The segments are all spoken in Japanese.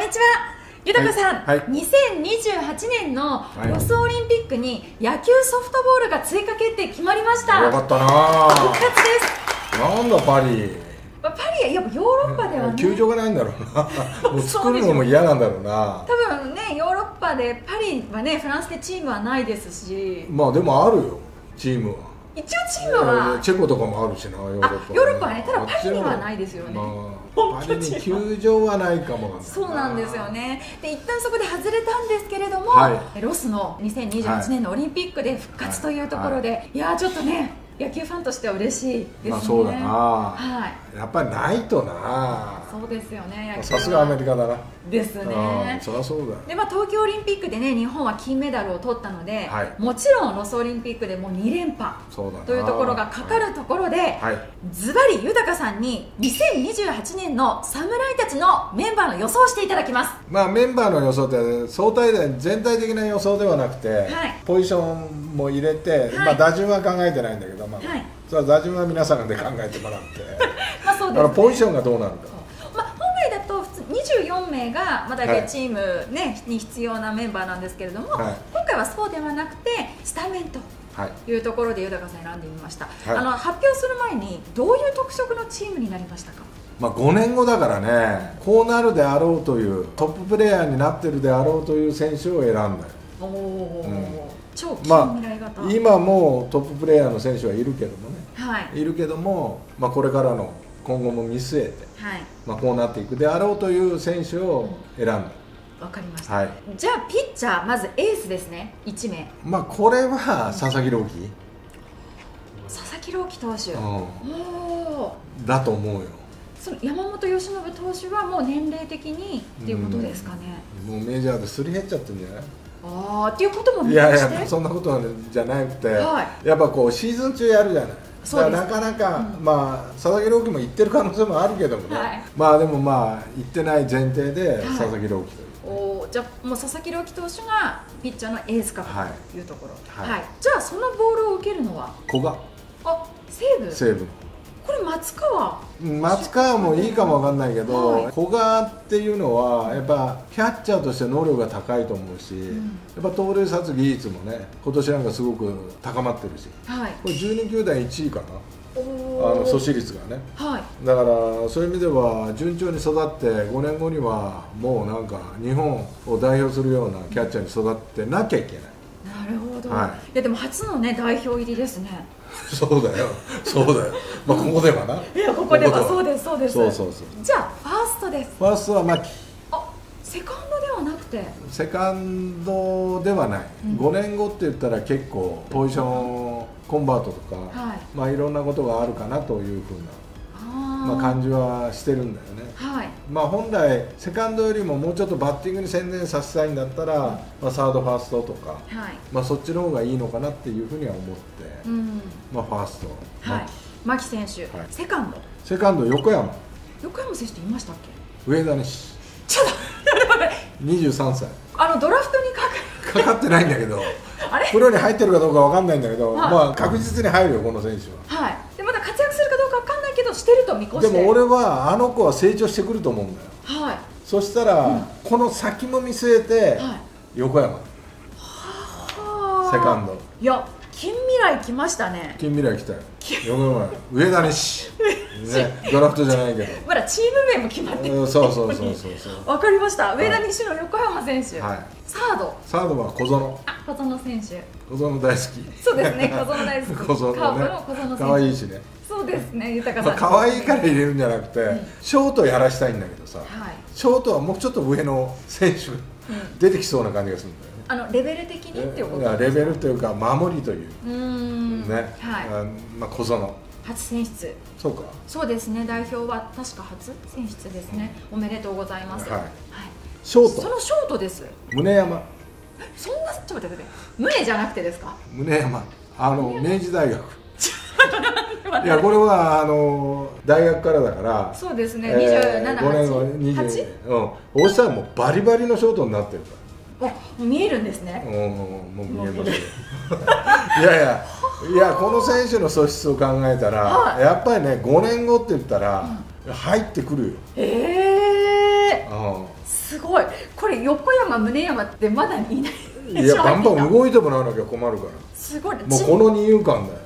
んにちは。豊さん、はい。はい。2028年のロスオリンピックに野球ソフトボールが追加決定決まりました。よかったな。復活です。なんだパリ。まあパリはやっぱヨーロッパではね。球場がないんだろうな。もう作るのも嫌なんだろうな。多分ねヨーロッパでパリはねフランスでチームはないですし。まあでもあるよ。チームは一応チームはチェコとかもあるしなヨーロッパあヨーロッパはねただパリにはないですよね。まあ、パリに球場はないかもそうなんですよね。で一旦そこで外れたんですけれども、はロスの2028年のオリンピックで復活というところで、い、やーちょっとね野球ファンとしては嬉しいですね、まあそうだな。はい。やっぱりないとな。そうですよねさすがアメリカだな。ですうんねそりゃそうだよ。でまあ、東京オリンピックでね日本は金メダルを取ったので、はい。もちろんロスオリンピックでもう2連覇というところがかかるところで、はい。ズバリ豊さんに2028年の侍たちのメンバーの予想をしていただきます。まあメンバーの予想って相対で全体的な予想ではなくて、はい。ポジションも入れて、い。まあ、打順は考えてないんだけど、まあはい。それは打順は皆さんで考えてもらって。まあそうです、だからポジションがどうなるか。まあ、本来だと普通24名が、まあ、大体チーム、ねに必要なメンバーなんですけれども、はい。今回はそうではなくてスタメンとはい。いうところで豊さん選んでみました、はい。あの発表する前にどういう特色のチームになりましたか？まあ、5年後だからねこうなるであろうというトッププレーヤーになってるであろうという選手を選んだ。よおお、うん超近ま未来型、あ今もうトッププレーヤーの選手はいるけどもね。はい。いるけども、まあ、これからの今後も見据えて、はい。まあ、こうなっていくであろうという選手を選んだ、わかりました、はい。じゃあピッチャーまずエースですね。1名。まあこれは佐々木朗希、佐々木朗希投手、うおおん、だと思うよ。その山本由伸投手はもう年齢的にっていうことですかね、もうメジャーですり減っちゃってるんじゃない？ああっていうことも見いやいやそんなことはじゃなくて、はやっぱこうシーズン中やるじゃない。そうなかなか、うん。まあ佐々木朗希も行ってる可能性もあるけどもね、はい。まあでもまあ行ってない前提でい。佐々木朗希という、おーじゃあもう佐々木朗希投手がピッチャーのエース格はいというところ、ははい。い。じゃあそのボールを受けるのは？古賀。あ西武？西武これ松川？の松川もいいかもわかんないけど、はい。古賀っていうのはやっぱキャッチャーとして能力が高いと思うし、ん。やっぱ盗塁殺技術もね今年なんかすごく高まってるし。はい。これ12球団1位かな？おあのー阻止率がね。はい。だからそういう意味では順調に育って5年後にはもうなんか日本を代表するようなキャッチャーに育ってなきゃいけない。なるほど、、はい。やでも初のね代表入りですね。そうだよ。そうだよ。まあここではな。いやここでは。こそうですそうです。そうそうそう。じゃあファーストです。ファーストは牧あセカンドではなくて？セカンドではない、うん。5年後って言ったら結構ポジションコンバートとか、はい。まあいろんなことがあるかなというふうな、まあ、感じはしてるんだよね。はい。まあ、本来セカンドよりももうちょっとバッティングに専念させたいんだったら、まあ、サードファーストとか、はい。まあ、そっちの方がいいのかなっていうふうには思って、うん。まあ、ファースト、はい。牧選手、はい。セカンド。セカンド横山。横山選手っていましたっけ？上田西。ちょっと23歳。あのドラフトにかかかってないんだけど あれ？プロに入ってるかどうかわかんないんだけど、はい。まあ、確実に入るよこの選手は。はいしてると見越して。でも俺はあの子は成長してくると思うんだよ。はい。そしたら、この先も見据えて、はい。横山。はセカンド。いや近未来来ましたね。近未来来たよ。横山。上田西、ね、ドラフトじゃないけど。まだチーム名も決まってうんそうそうそうそうそう。わかりました。い上田西の横山選手、はい。サード。サードは小園。あ小園選手。小園大好き。そうですね 小園大好き。小園ね。可愛いしね。そうですね。豊さ。んまあ可愛いから入れるんじゃなくて、ん。ショートやらしたいんだけどさはい。ショートはもうちょっと上の選手出てきそうな感じがするんだよね。あのレベル的にっていうことレベルというか守りという。うーん。ね、はい。あまあ、小園。初選出。そうか。そうですね代表は確か初選出ですね、おめでとうございます。はい。ショート。そのショートです。宗山そんなちょっと待って胸じゃなくてですか？宗山あの明治大学。いやこれはあの大学からだからそうですね、えー27、5年後8 20うん。そしたらもうバリバリのショートになってるかおもう見えるんですね、らうんもう見えますよ。いやいやいやこの選手の素質を考えたら、はい。やっぱりね5年後って言ったら、入ってくるよ、ええうんすすごい。これ横山宗山ってまだいない。いや バンバン動いてもらわなきゃ困るから。すごい。もうこの二遊間だよ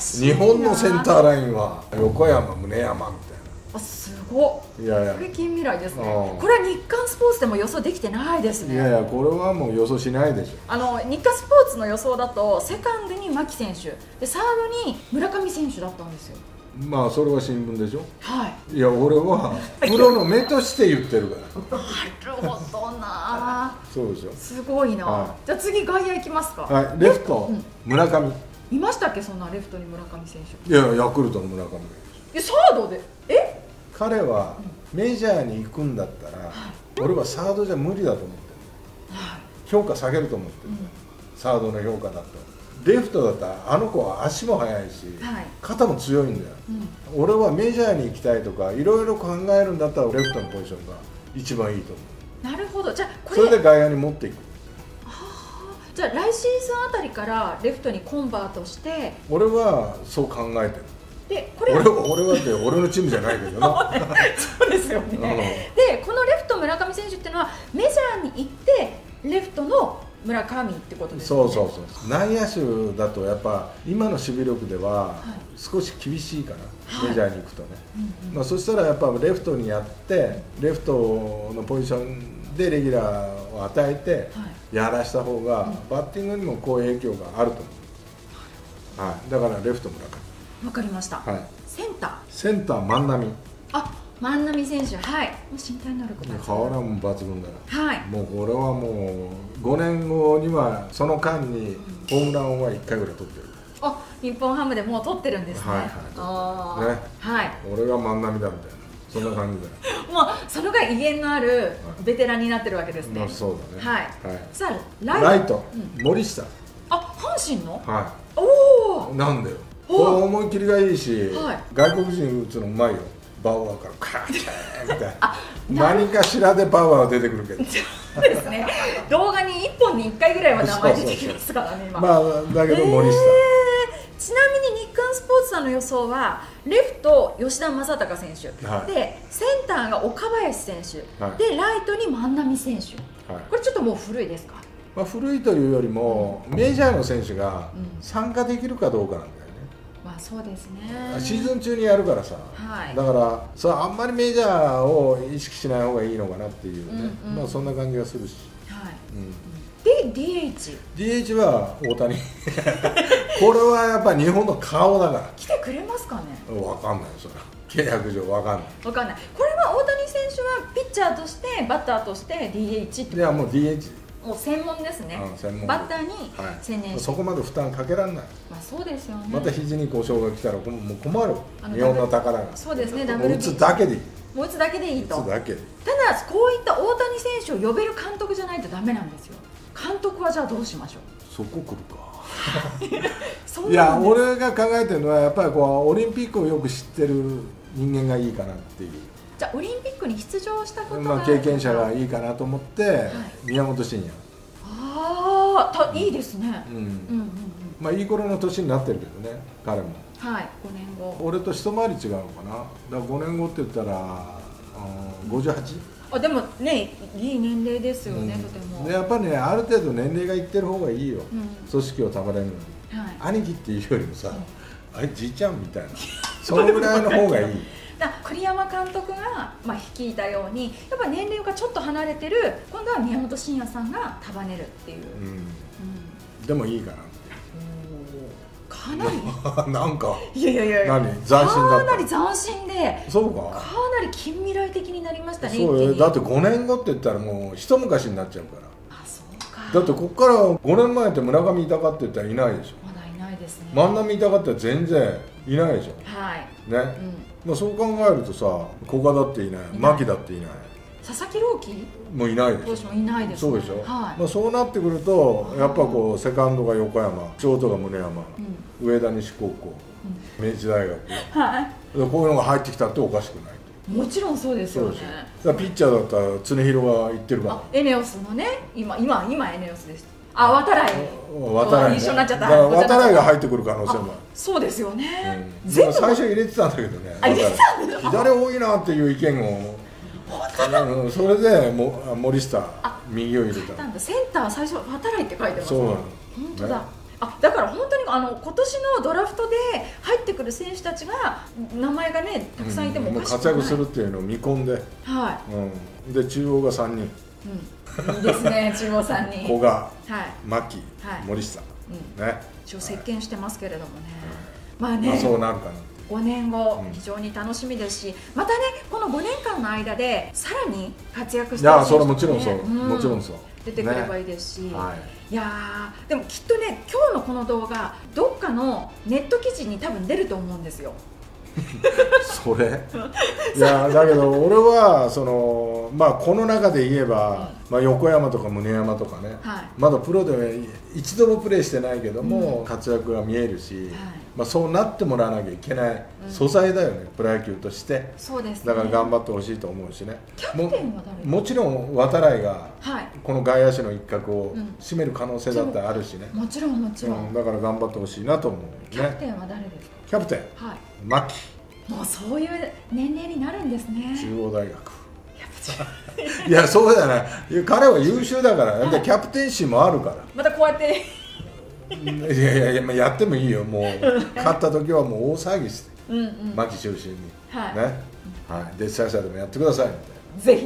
新しいな。日本のセンターラインは横山宗山みたいあすごないやいや。近未来ですね。うんこれは日刊スポーツでも予想できてないですね。いやいやこれはもう予想しないでしょ。あの日刊スポーツの予想だとセカンドに牧選手。でサードに村上選手だったんですよまあそれは新聞でしょ？はい。いや俺はプロの目として言ってるから。なるほどな。そうでしょ。すごいな、はじゃあ次外野行きますか、はい。レフト？うん。村上。いましたっけ？そんなレフトに村上選手。いやヤクルトの村上えサードで？え？彼はメジャーに行くんだったら俺はサードじゃ無理だと思ってる。はい、評価下げると思ってる。うん。サードの評価だとレフトだったらあの子は足も速いしはい。肩も強いんだよ。うん、俺はメジャーに行きたいとかいろいろ考えるんだったらレフトのポジションが一番いいと思う。なるほど。じゃあこれそれで外野に持っていく。じゃあ来シーズンあたりからレフトにコンバートして。俺はそう考えてる。でこれ俺は俺はって俺のチームじゃないけどな そうですよね、でこのレフト村上選手っていうのはメジャーに行ってレフトの村上ってことですよね。そうそうそう。内野手だとやっぱ今の守備力ではい。少し厳しいかな、はい。メジャーに行くとね、うんうん。まあ、そしたらやっぱレフトにやってレフトのポジションでレギュラーを与えてはい。やらした方がうん。バッティングにもこう影響があると思う、はい、だからレフト村わかりました、上、はい、センター。センター万波。あ万波選手はい。もう身体能力抜群瓦も抜群だよはい。もうこれはもう5年後にはその間にホームランは1回ぐらい取ってる。あ日本ハムでもう取ってるんですね。はいはいねはい。俺が万波だみたいな。そんな感じだ。よもうそのが威厳のあるベテランになってるわけですね、まあそうだね。はい。はい。さあライト。うん。森下。あ阪神の？はおおいなんだよ。思い切りがいいし、はい。外国人打つのうまいよバウアーからカーッみたいあな何かしらでバウアーは出てくるけど。そうですね。動画に1本に1回ぐらいは名前出てきますからね今。まあだけど森下、えーちなみに日刊スポーツさんの予想はレフト吉田正尚選手、はい。でセンターが岡林選手、はい。でライトに万波選手。はい。これちょっともう古いですか？まあ、古いというよりも、メジャーの選手がうん。参加できるかどうかなんあそうですね。シーズン中にやるからさ、はい。だからさあんまりメジャーを意識しない方がいいのかなっていうね、うんうん。まあそんな感じがするし、はい。うん、で DH DH は大谷。これはやっぱり日本の顔だか来てくれますかね？ら分かんないよそれ契約上分かんない。わかんない。これは大谷選手はピッチャーとしてバッターとして DH っていやもう DH もう専門ですね。うん専門。バッターにはい。専念して、そこまで負担かけられない。まあそうですよね。また肘に故障が来たらこもう困る。日本の宝が。そうですねもう打 WBC つだけでいい。もう打つだけでいい打とただこういった大谷選手を呼べる監督じゃないとダメなんですよ。監督はじゃあどうしましょう？そこ来るか。いや俺が考えてるのはやっぱりこうオリンピックをよく知ってる人間がいいかなっていう、じゃあオリンピックに出場したことがまあ、経験者がいいかなと思って、宮本慎也、ああたいいですね。うん。うんうんうん。まあいい頃の年になってるけどね彼も。はい5年後。俺と一回り違うのかな。だから5年後って言ったら、うん、58? あでもねいい年齢ですよね、うん。とても。でやっぱりねある程度年齢がいってる方がいいよ、うん。組織を束ねるのに。はい。兄貴っていうよりもさ、あれじいちゃんみたいな。そのぐらいの方がいいだ栗山監督が、まあ、率いたようにやっぱ年齢がちょっと離れてる今度は宮本慎也さんが束ねるっていう、うん。うん。でもいいかな。かなり。なんかいやいやいやいや。何？斬新かなり斬新でそうか。かなり近未来的になりましたねそうだって5年後って言ったらもう一昔になっちゃうから。あそうか。だってこっから5年前って村上いたかって言ったらいないでしょ。まだいないですね。万波いたかって全然いないでしょ。はい、ね、うん、まあ、そう考えるとさ古賀だっていない牧だっていない。佐々木朗希？もういないでしょ。いないです、そうでしょ、はい、まあ、そうなってくるとやっぱこうセカンドが横山ショートが宗山、うん。上田西高校、明治大学。ではこういうのが入ってきたっておかしくないい、もちろんそうですよね。ピッチャーだったら常広が行ってるかあエネオスのね今今今エネオスですあ渡来。ら渡来、ね、一緒になっちゃった。渡来が入ってくる可能性もそうですよね、うん、全部最初入れてたんだけどね左多いなっていう意見を。それでもあ森下あ右を入れた。センター最初「渡来」って書いてますそうなの。本当だ、ね。あだから本当にあの今年のドラフトで入ってくる選手たちが名前がねたくさんいてもうんおかしくない、活躍するっていうのを見込んで、はうん、で中央が3人。い、うん、いいですね 中央さんに。古賀はい、牧、はい。森下。うん、ね、一応席巻してますけれどもね、まあね、まあそうなるかなって5年後、うん。非常に楽しみですしまたねこの5年間の間でさらに活躍いしてほしいやそれはもちろんそう、ねもちろんそう。出てくればねいいですし、はい。いやーでもきっとね今日のこの動画どっかのネット記事に多分出ると思うんですよ それ？いやだけど俺はそのまあこの中で言えば、まあ、横山とか宗山とかね、はい。まだプロで一度もプレーしてないけども、活躍が見えるし、まあ、そうなってもらわなきゃいけない。うん。素材だよね、プロ野球として。そうですね。だから頑張ってほしいと思うしね。キャプテンは誰？ももちろん渡来がはい。この外野手の一角をうん。占める可能性だってあるしね、もちろんもちろん、うんだから頑張ってほしいなと思うね。キャプテンは誰ですか？キャプテンはい。牧。もうそういう年齢になるんですね。中央大学。いやそうじゃない。いや彼は優秀だから。だってキャプテンシーもあるから。またこうやって。いやいやいやってもいいよ。もう勝った時はもう大騒ぎして。うんうん。牧中心に、はい。ね、はい、でシャシャでもやってください。みたいなぜ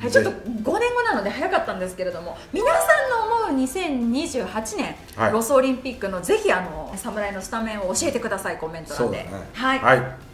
はい、ちょっと5年後なので早かったんですけれども皆さんの思う2028年、はい。ロスオリンピックのぜひあの侍のスタメンを教えてくださいコメント欄で。ね。はい、はい